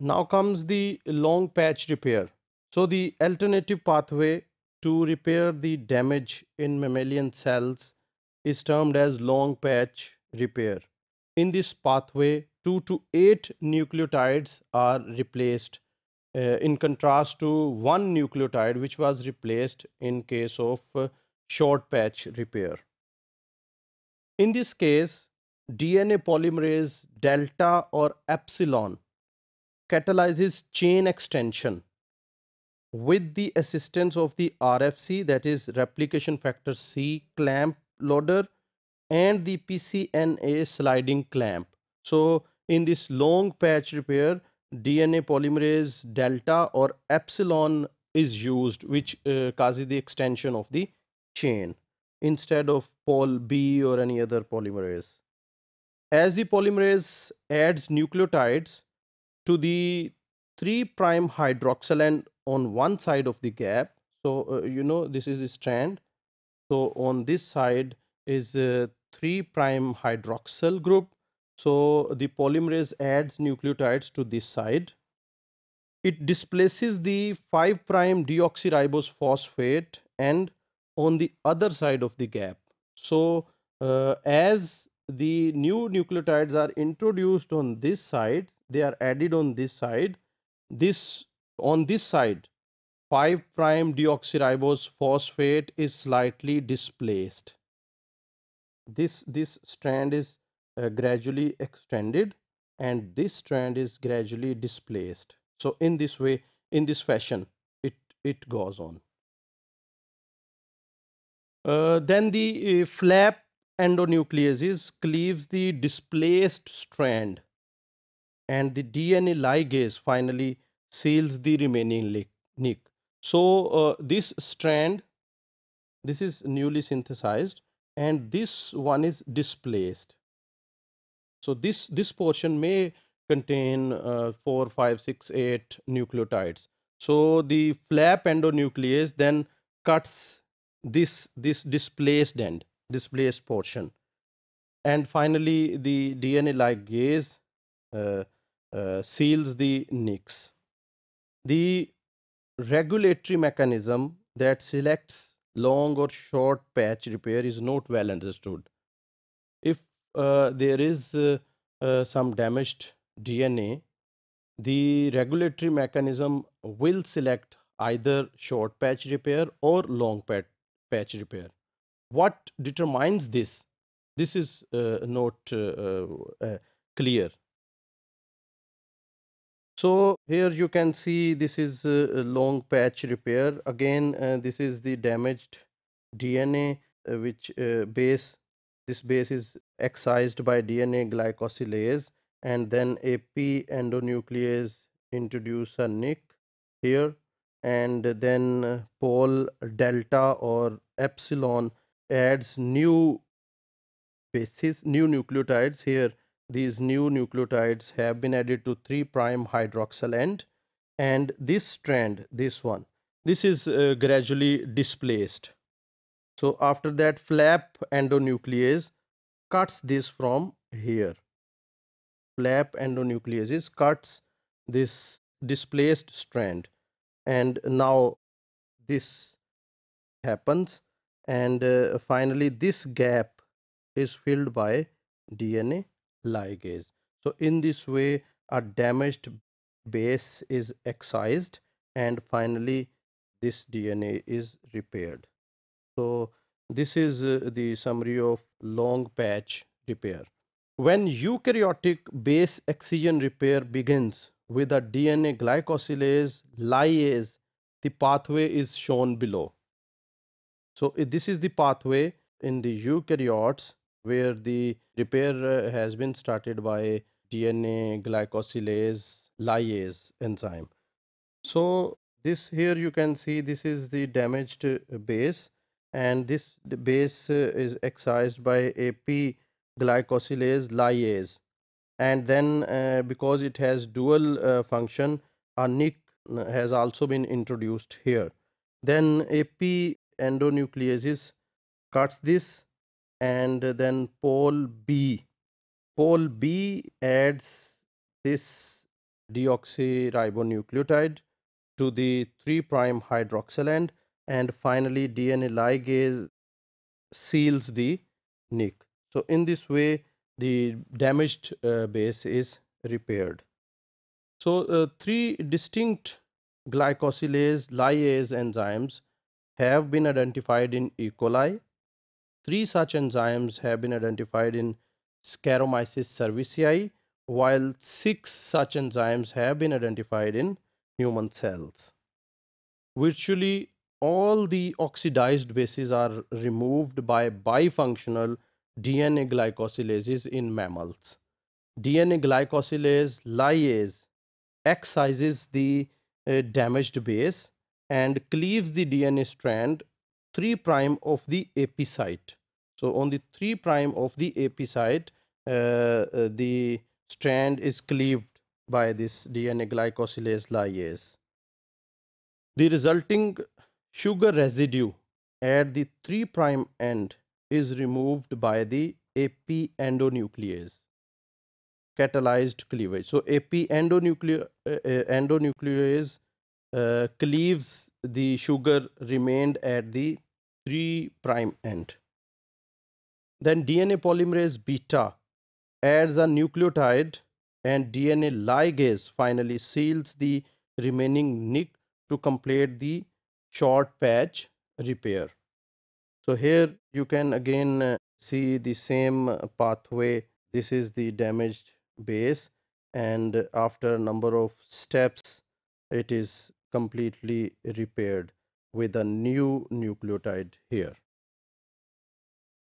Now comes the long patch repair. So the alternative pathway to repair the damage in mammalian cells is termed as long patch repair. In this pathway, 2 to 8 nucleotides are replaced uh, in contrast to one nucleotide which was replaced in case of uh, short patch repair. In this case, DNA polymerase delta or epsilon catalyzes chain extension with the assistance of the RFC that is replication factor C clamp loader and the PCNA sliding clamp. So in this long patch repair DNA polymerase delta or epsilon is used which uh, causes the extension of the chain instead of pol B or any other polymerase. As the polymerase adds nucleotides to the 3 prime hydroxyl end on one side of the gap. So uh, you know this is a strand. So on this side is a 3 prime hydroxyl group. So the polymerase adds nucleotides to this side. It displaces the 5 prime deoxyribose phosphate and on the other side of the gap. So uh, as the new nucleotides are introduced on this side. They are added on this side. This on this side 5 prime deoxyribose phosphate is slightly displaced. This this strand is uh, gradually extended and this strand is gradually displaced. So in this way in this fashion it it goes on. Uh, then the uh, flap endonucleases cleaves the displaced strand and the DNA ligase finally seals the remaining nick. So uh, this strand, this is newly synthesized and this one is displaced. So this, this portion may contain uh, 4, 5, 6, 8 nucleotides. So the flap endonuclease then cuts this, this displaced end, displaced portion. And finally the DNA ligase uh, uh, seals the nicks. The regulatory mechanism that selects long or short patch repair is not well understood. If uh, there is uh, uh, some damaged DNA, the regulatory mechanism will select either short patch repair or long patch, patch repair. What determines this? This is uh, not uh, clear. So here you can see this is a long patch repair. Again, uh, this is the damaged DNA uh, which uh, base, this base is excised by DNA glycosylase and then AP endonuclease introduce a nick here and then pol delta or epsilon adds new bases, new nucleotides. Here these new nucleotides have been added to 3 prime hydroxyl end and this strand this one this is uh, gradually displaced. So after that flap endonuclease cuts this from here. Flap endonucleases cuts this displaced strand. And now this happens and uh, finally this gap is filled by DNA ligase. So in this way a damaged base is excised and finally this DNA is repaired. So this is uh, the summary of long patch repair. When eukaryotic base excision repair begins with a DNA glycosylase lyase, the pathway is shown below. So this is the pathway in the eukaryotes where the repair uh, has been started by DNA glycosylase lyase enzyme. So this here you can see this is the damaged uh, base and this base uh, is excised by AP glycosylase lyase and then uh, because it has dual uh, function a nick has also been introduced here then AP endonucleases cuts this and then pol B. Pol B adds this deoxyribonucleotide to the 3' prime hydroxyl end and finally DNA ligase seals the nick. So in this way the damaged uh, base is repaired. So uh, three distinct glycosylase lyase enzymes have been identified in E. coli. Three such enzymes have been identified in Saccharomyces cerevisiae while six such enzymes have been identified in human cells. Virtually all the oxidized bases are removed by bifunctional DNA glycosylases in mammals. DNA glycosylase lyase excises the uh, damaged base and cleaves the DNA strand 3 prime of the AP site. So on the 3 prime of the AP site, uh, uh, the strand is cleaved by this DNA glycosylase lyase. The resulting sugar residue at the 3 prime end is removed by the AP endonuclease catalyzed cleavage. So AP uh, uh, endonuclease uh, cleaves the sugar remained at the 3 prime end. Then DNA polymerase beta adds a nucleotide and DNA ligase finally seals the remaining nick to complete the short patch repair. So here you can again uh, see the same pathway. This is the damaged base and after a number of steps it is completely repaired with a new nucleotide here.